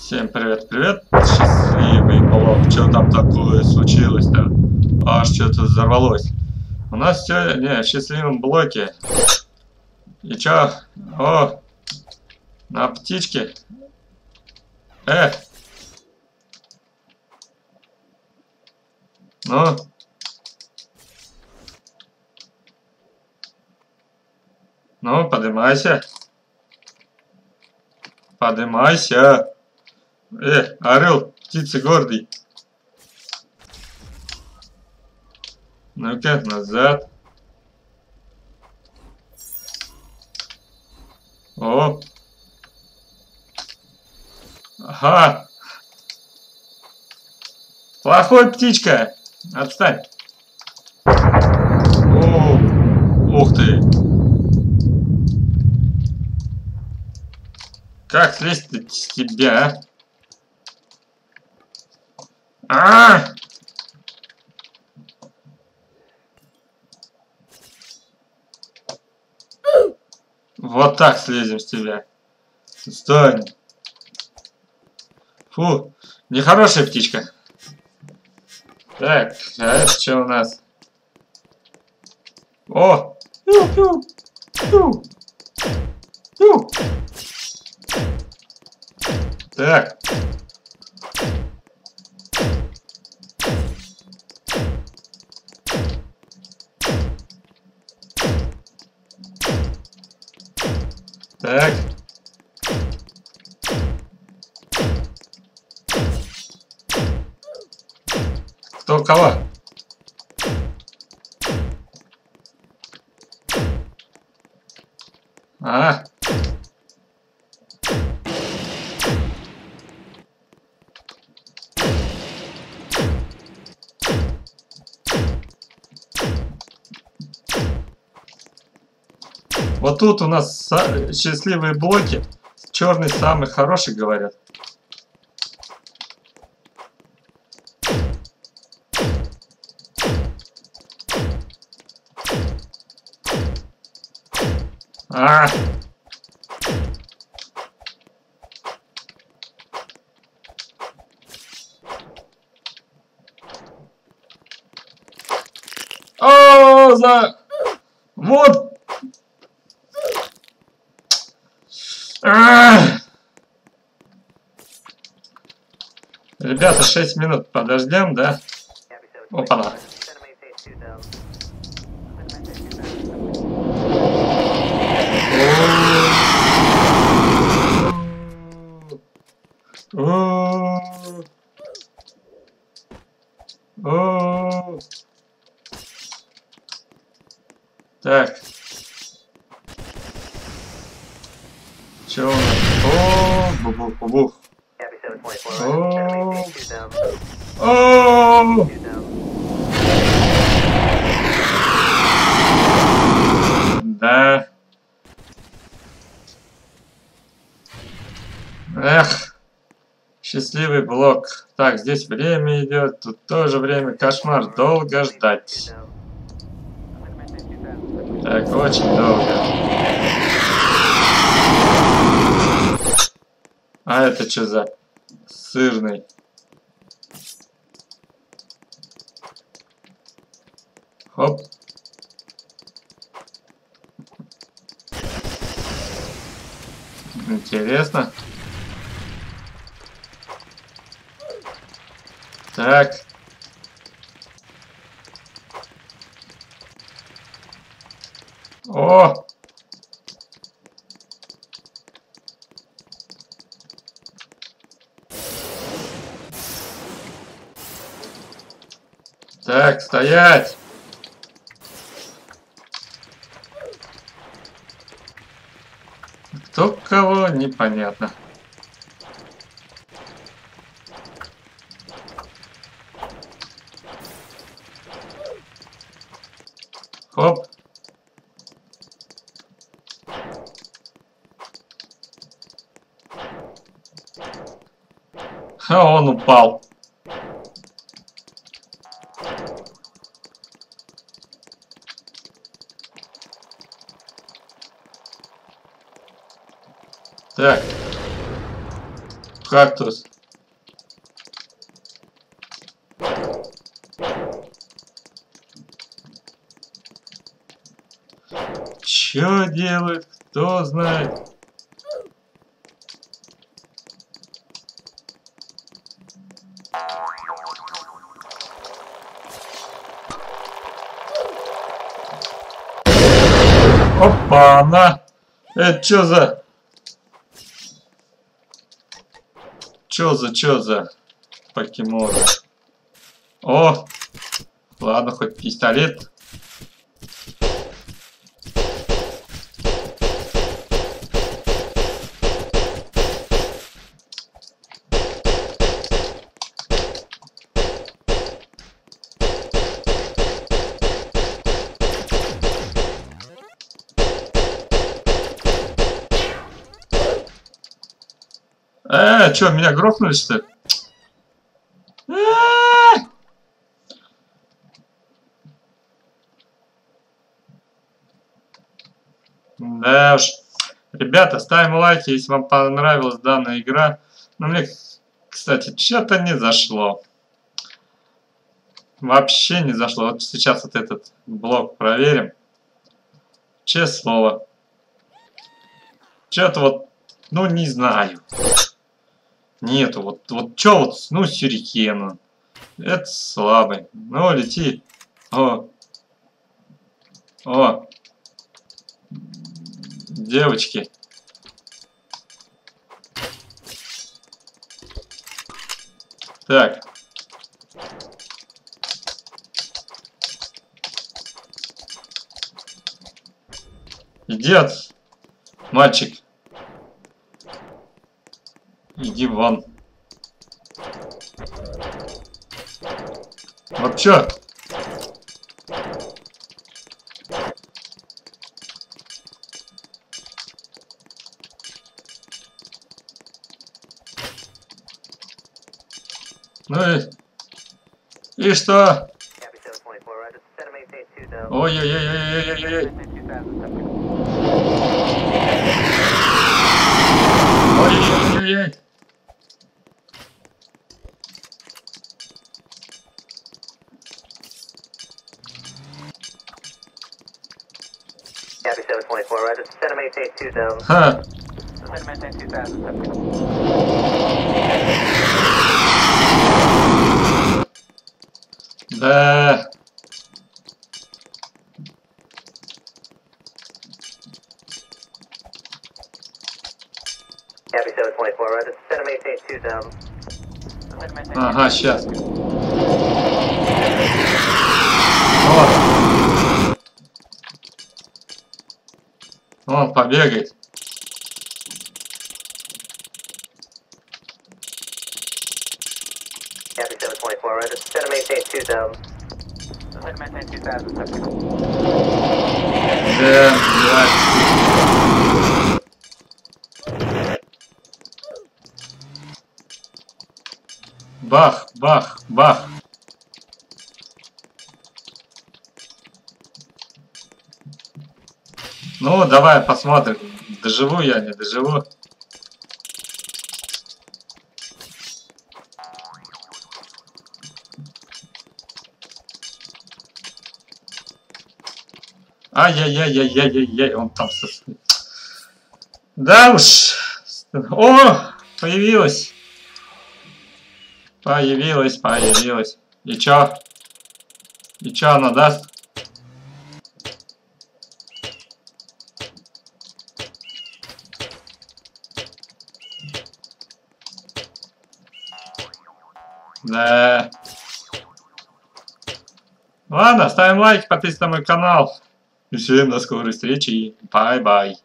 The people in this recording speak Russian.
Всем привет-привет, счастливый полок. Что там такое случилось-то? Аж что-то взорвалось. У нас сегодня в счастливом блоке. И чё? О! На птичке. Э! Ну? Ну, поднимайся. Поднимайся. Э, орел, птица гордый. Ну-ка, назад. О. Ага. Плохой птичка. Отстань. О, ух ты. Как слезть с тебя, а? А! Вот так слезем с тебя. Стой. Фу, нехорошая птичка. Так, а это что у нас? О! Так. Кто кого? А. Вот тут у нас счастливые блоки. Черный самый хороший, говорят. А! О, за... Вот Ребята, 6 минут подождем, да? Опа-на. Так. Че у нас? О, бух-бух-бух. О, о, да. Эх, счастливый блок. Так, здесь время идет, тут тоже время. Кошмар, долго ждать. Так, очень долго. А это что за сырный? Хоп. Интересно. Так. О! Так, стоять! Кто кого, непонятно. Хоп. А он упал. Так. кактус. Чё делает, кто знает. Опа, на! Это чё за... Чё за, чё за покемон? О! Ладно, хоть пистолет. Э, чё, меня грохнули, что ли? Э! Да уж. Ребята, ставим лайки, если вам понравилась данная игра. Но мне, кстати, что-то не зашло. Вообще не зашло. Вот сейчас вот этот блок проверим. Честное слово. Что-то вот, ну не знаю. Нету. Вот, вот чё вот, ну, сюрикена. Это слабый. Ну, лети. О. О. Девочки. Так. Иди от... Мальчик. Иди вон. Вот чё? Ну и... И что? Ой-ой-ой-ой-ой-ой-ой. Ой-ой-ой-ой. Copy 724, roger. Center maintain 2000. Huh. Center maintain 2000. There. Copy 724, roger. Center maintain 2000. Center maintain 2000. Ah, shit. Maintain 2000. Да, блядь. Бах, бах, бах. Ну, давай посмотрим, доживу я, не доживу. Ай-яй-яй-яй-яй-яй, он там со... Да уж. О, появилась. Появилась, появилась. И чё? И чё она даст? Да. Ладно, ставим лайк, подписывайтесь на мой канал. И всем до скорой встречи. Bye-bye.